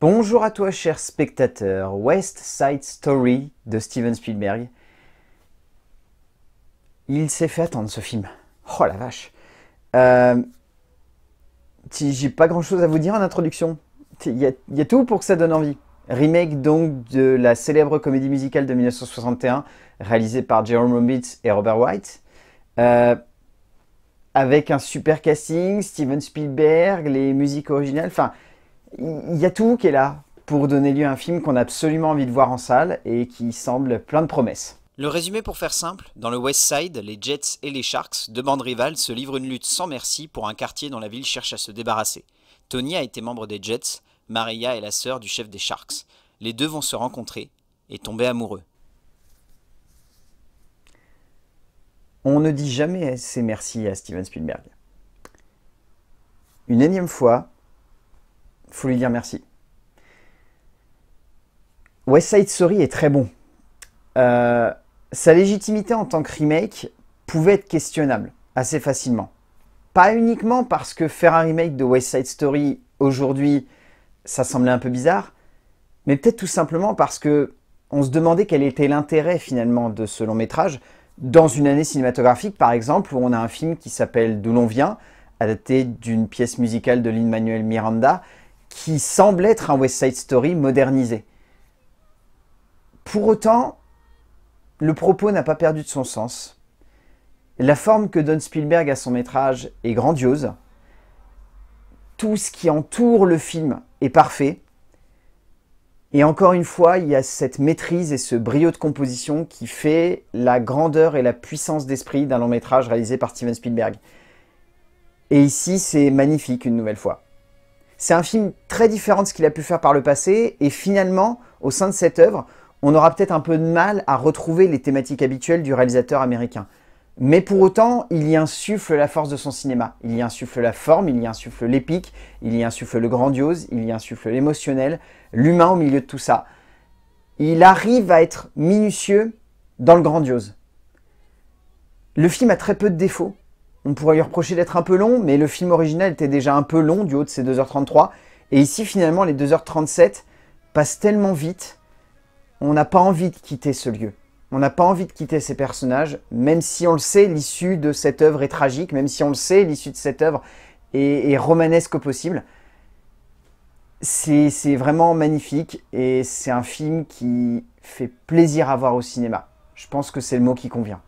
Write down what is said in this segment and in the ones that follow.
Bonjour à toi, cher spectateur. West Side Story de Steven Spielberg. Il s'est fait attendre ce film. Oh la vache. Euh, J'ai pas grand chose à vous dire en introduction. Il y, a, tout pour que ça donne envie. Remake donc de la célèbre comédie musicale de 1961, réalisée par Jerome Robbins et Robert White. Euh, avec un super casting, Steven Spielberg, les musiques originales, enfin, il y a tout qui est là pour donner lieu à un film qu'on a absolument envie de voir en salle et qui semble plein de promesses. Le résumé pour faire simple, dans le West Side, les Jets et les Sharks, deux bandes rivales, se livrent une lutte sans merci pour un quartier dont la ville cherche à se débarrasser. Tony a été membre des Jets, Maria est la sœur du chef des Sharks. Les deux vont se rencontrer et tomber amoureux. On ne dit jamais assez merci à Steven Spielberg. Une énième fois, faut lui dire merci. West Side Story est très bon. Euh, sa légitimité en tant que remake pouvait être questionnable assez facilement. Pas uniquement parce que faire un remake de West Side Story aujourd'hui, ça semblait un peu bizarre, mais peut-être tout simplement parce que on se demandait quel était l'intérêt finalement de ce long métrage dans une année cinématographique par exemple où on a un film qui s'appelle D'où l'on vient, adapté d'une pièce musicale de Lin-Manuel Miranda qui semble être un West Side Story modernisé. Pour autant, le propos n'a pas perdu de son sens. La forme que donne Spielberg à son métrage est grandiose. Tout ce qui entoure le film est parfait. Et encore une fois, il y a cette maîtrise et ce brio de composition qui fait la grandeur et la puissance d'esprit d'un long métrage réalisé par Steven Spielberg. Et ici, c'est magnifique une nouvelle fois. C'est un film très différent de ce qu'il a pu faire par le passé, et finalement, au sein de cette œuvre, on aura peut-être un peu de mal à retrouver les thématiques habituelles du réalisateur américain. Mais pour autant, il y insuffle la force de son cinéma. Il y insuffle la forme, il y insuffle l'épique, il y insuffle le grandiose, il y insuffle l'émotionnel, l'humain au milieu de tout ça. Il arrive à être minutieux dans le grandiose. Le film a très peu de défauts, on pourrait lui reprocher d'être un peu long, mais le film original était déjà un peu long du haut de ses 2h33. Et ici, finalement, les 2h37 passent tellement vite, on n'a pas envie de quitter ce lieu. On n'a pas envie de quitter ces personnages, même si on le sait, l'issue de cette œuvre est tragique, même si on le sait, l'issue de cette œuvre est, est romanesque au possible. C'est vraiment magnifique et c'est un film qui fait plaisir à voir au cinéma. Je pense que c'est le mot qui convient.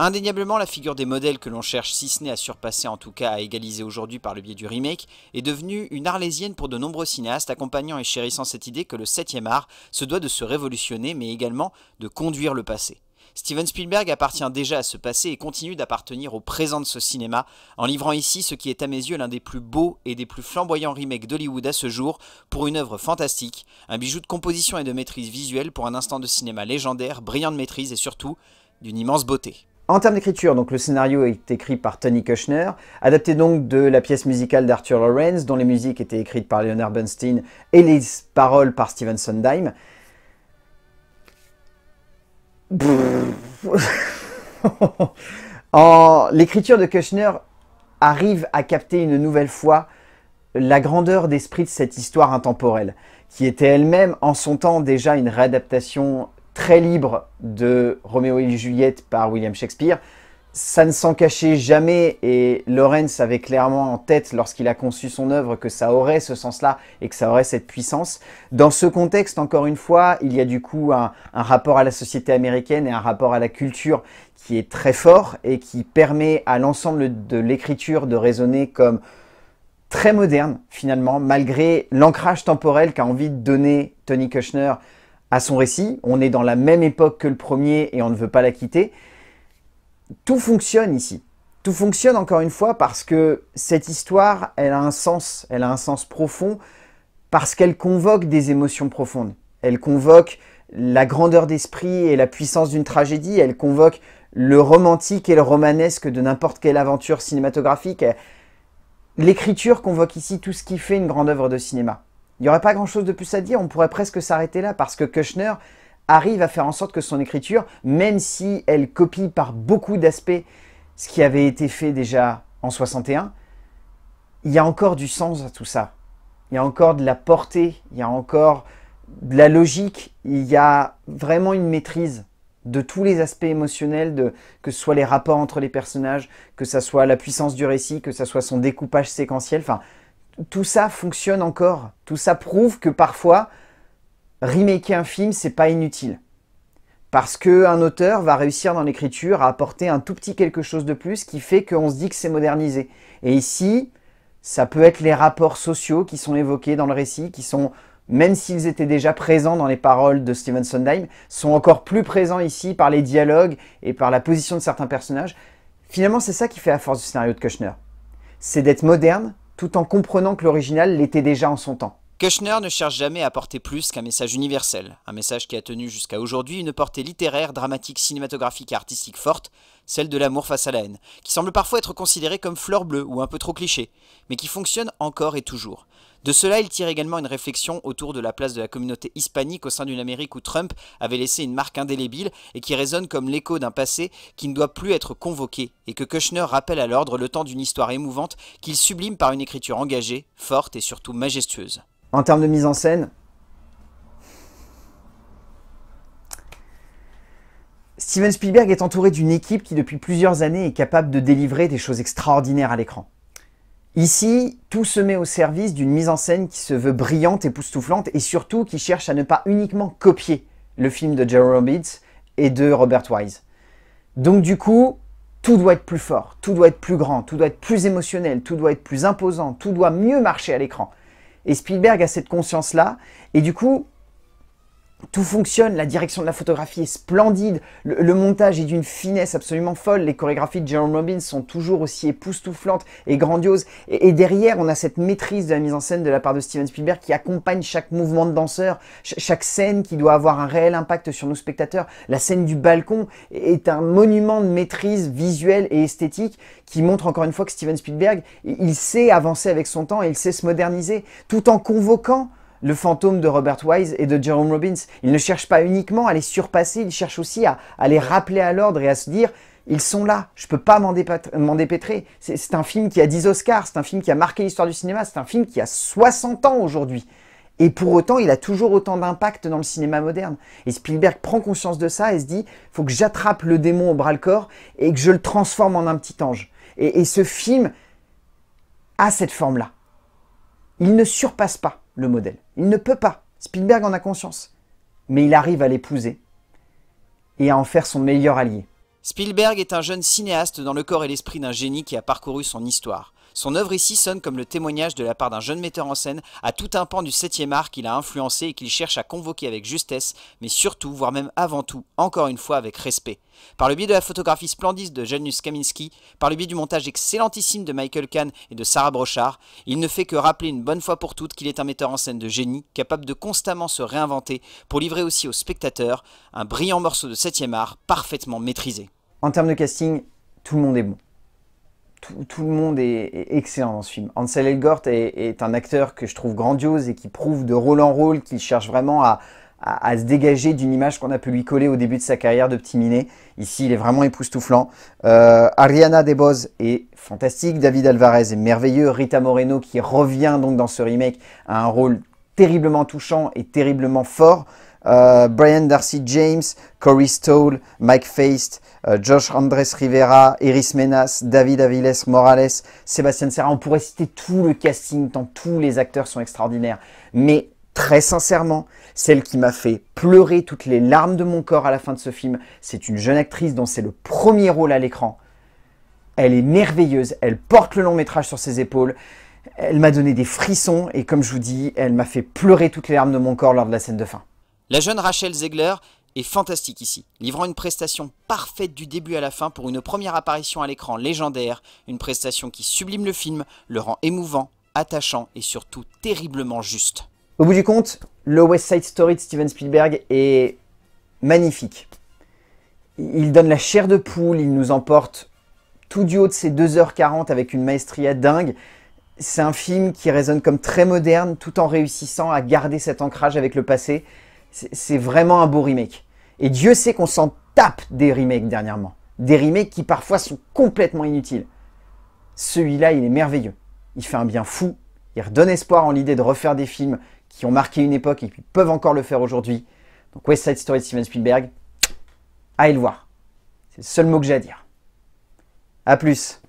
Indéniablement, la figure des modèles que l'on cherche, si ce n'est à surpasser, en tout cas à égaliser aujourd'hui par le biais du remake, est devenue une arlésienne pour de nombreux cinéastes, accompagnant et chérissant cette idée que le 7 art se doit de se révolutionner, mais également de conduire le passé. Steven Spielberg appartient déjà à ce passé et continue d'appartenir au présent de ce cinéma, en livrant ici ce qui est à mes yeux l'un des plus beaux et des plus flamboyants remakes d'Hollywood à ce jour, pour une œuvre fantastique, un bijou de composition et de maîtrise visuelle pour un instant de cinéma légendaire, brillant de maîtrise et surtout d'une immense beauté. En termes d'écriture, le scénario est écrit par Tony Kushner, adapté donc de la pièce musicale d'Arthur Lawrence, dont les musiques étaient écrites par Leonard Bernstein et les paroles par Steven Sondheim. L'écriture de Kushner arrive à capter une nouvelle fois la grandeur d'esprit de cette histoire intemporelle, qui était elle-même en son temps déjà une réadaptation très libre de Roméo et Juliette par William Shakespeare. Ça ne s'en cachait jamais et Lawrence avait clairement en tête lorsqu'il a conçu son œuvre que ça aurait ce sens-là et que ça aurait cette puissance. Dans ce contexte, encore une fois, il y a du coup un, un rapport à la société américaine et un rapport à la culture qui est très fort et qui permet à l'ensemble de l'écriture de résonner comme très moderne finalement, malgré l'ancrage temporel qu'a envie de donner Tony Kushner à son récit. On est dans la même époque que le premier et on ne veut pas la quitter. Tout fonctionne ici. Tout fonctionne encore une fois parce que cette histoire, elle a un sens, elle a un sens profond parce qu'elle convoque des émotions profondes. Elle convoque la grandeur d'esprit et la puissance d'une tragédie. Elle convoque le romantique et le romanesque de n'importe quelle aventure cinématographique. L'écriture convoque ici tout ce qui fait une grande œuvre de cinéma. Il n'y aurait pas grand-chose de plus à dire, on pourrait presque s'arrêter là, parce que Kushner arrive à faire en sorte que son écriture, même si elle copie par beaucoup d'aspects ce qui avait été fait déjà en 61, il y a encore du sens à tout ça. il y a encore de la portée, il y a encore de la logique, il y a vraiment une maîtrise de tous les aspects émotionnels, de, que ce soit les rapports entre les personnages, que ce soit la puissance du récit, que ce soit son découpage séquentiel. Enfin, tout ça fonctionne encore. Tout ça prouve que parfois, remaker un film, c'est pas inutile. Parce qu'un auteur va réussir dans l'écriture à apporter un tout petit quelque chose de plus qui fait qu'on se dit que c'est modernisé. Et ici, ça peut être les rapports sociaux qui sont évoqués dans le récit, qui sont même s'ils étaient déjà présents dans les paroles de Steven Sondheim, sont encore plus présents ici par les dialogues et par la position de certains personnages. Finalement, c'est ça qui fait la force du scénario de Kushner. C'est d'être moderne tout en comprenant que l'original l'était déjà en son temps. Kushner ne cherche jamais à apporter plus qu'un message universel, un message qui a tenu jusqu'à aujourd'hui une portée littéraire, dramatique, cinématographique et artistique forte, celle de l'amour face à la haine, qui semble parfois être considérée comme fleur bleue ou un peu trop cliché, mais qui fonctionne encore et toujours. De cela, il tire également une réflexion autour de la place de la communauté hispanique au sein d'une Amérique où Trump avait laissé une marque indélébile et qui résonne comme l'écho d'un passé qui ne doit plus être convoqué et que Kushner rappelle à l'ordre le temps d'une histoire émouvante qu'il sublime par une écriture engagée, forte et surtout majestueuse. En termes de mise en scène, Steven Spielberg est entouré d'une équipe qui depuis plusieurs années est capable de délivrer des choses extraordinaires à l'écran. Ici, tout se met au service d'une mise en scène qui se veut brillante, époustouflante et surtout qui cherche à ne pas uniquement copier le film de Jerry Robbins et de Robert Wise. Donc du coup, tout doit être plus fort, tout doit être plus grand, tout doit être plus émotionnel, tout doit être plus imposant, tout doit mieux marcher à l'écran. Et Spielberg a cette conscience-là, et du coup, tout fonctionne, la direction de la photographie est splendide, le, montage est d'une finesse absolument folle, les chorégraphies de Jerome Robbins sont toujours aussi époustouflantes et grandioses, et, derrière on a cette maîtrise de la mise en scène de la part de Steven Spielberg qui accompagne chaque mouvement de danseur, chaque scène qui doit avoir un réel impact sur nos spectateurs. La scène du balcon est un monument de maîtrise visuelle et esthétique qui montre encore une fois que Steven Spielberg, il sait avancer avec son temps et il sait se moderniser, tout en convoquant le fantôme de Robert Wise et de Jerome Robbins. Il ne cherche pas uniquement à les surpasser, il cherche aussi à, les rappeler à l'ordre et à se dire ils sont là, je ne peux pas m'en dépêtrer. C'est un film qui a 10 Oscars, c'est un film qui a marqué l'histoire du cinéma, c'est un film qui a 60 ans aujourd'hui. Et pour autant, il a toujours autant d'impact dans le cinéma moderne. Et Spielberg prend conscience de ça et se dit, il faut que j'attrape le démon au bras le corps et que je le transforme en un petit ange. et ce film a cette forme-là. Il ne surpasse pas Il ne peut pas. Spielberg en a conscience. Mais il arrive à l'épouser et à en faire son meilleur allié. Spielberg est un jeune cinéaste dans le corps et l'esprit d'un génie qui a parcouru son histoire. Son œuvre ici sonne comme le témoignage de la part d'un jeune metteur en scène à tout un pan du 7e art qu'il a influencé et qu'il cherche à convoquer avec justesse, mais surtout, voire même avant tout, encore une fois avec respect. Par le biais de la photographie splendide de Janusz Kaminski, par le biais du montage excellentissime de Michael Kahn et de Sarah Brochard, il ne fait que rappeler une bonne fois pour toutes qu'il est un metteur en scène de génie, capable de constamment se réinventer pour livrer aussi aux spectateurs un brillant morceau de 7e art parfaitement maîtrisé. En termes de casting, tout le monde est bon tout, le monde est, excellent dans ce film. Ansel Elgort est, un acteur que je trouve grandiose et qui prouve de rôle en rôle qu'il cherche vraiment à, se dégager d'une image qu'on a pu lui coller au début de sa carrière de petit minet. Ici, il est vraiment époustouflant. Euh, Ariana DeBose est fantastique. David Alvarez est merveilleux. Rita Moreno qui revient donc dans ce remake a un rôle terriblement touchant et terriblement fort. Euh, Brian Darcy James, Corey Stoll, Mike Feist, euh, Josh Andres Rivera, Iris Menas, David Aviles Morales, Sébastien Serra. On pourrait citer tout le casting, tant tous les acteurs sont extraordinaires. Mais très sincèrement, celle qui m'a fait pleurer toutes les larmes de mon corps à la fin de ce film, c'est une jeune actrice dont c'est le premier rôle à l'écran. Elle est merveilleuse, elle porte le long métrage sur ses épaules. Elle m'a donné des frissons et comme je vous dis, elle m'a fait pleurer toutes les larmes de mon corps lors de la scène de fin. La jeune Rachel Zegler est fantastique ici, livrant une prestation parfaite du début à la fin pour une première apparition à l'écran légendaire, une prestation qui sublime le film, le rend émouvant, attachant et surtout terriblement juste. Au bout du compte, le West Side Story de Steven Spielberg est magnifique. Il donne la chair de poule, il nous emporte tout du haut de ses 2h40 avec une maestria dingue. C'est un film qui résonne comme très moderne tout en réussissant à garder cet ancrage avec le passé c'est vraiment un beau remake. Et Dieu sait qu'on s'en tape des remakes dernièrement. Des remakes qui parfois sont complètement inutiles. Celui-là, il est merveilleux. Il fait un bien fou Il redonne espoir en l'idée de refaire des films qui ont marqué une époque et qui peuvent encore le faire aujourd'hui. Donc West Side Story de Steven Spielberg, allez le voir. C'est le seul mot que j'ai à dire. A plus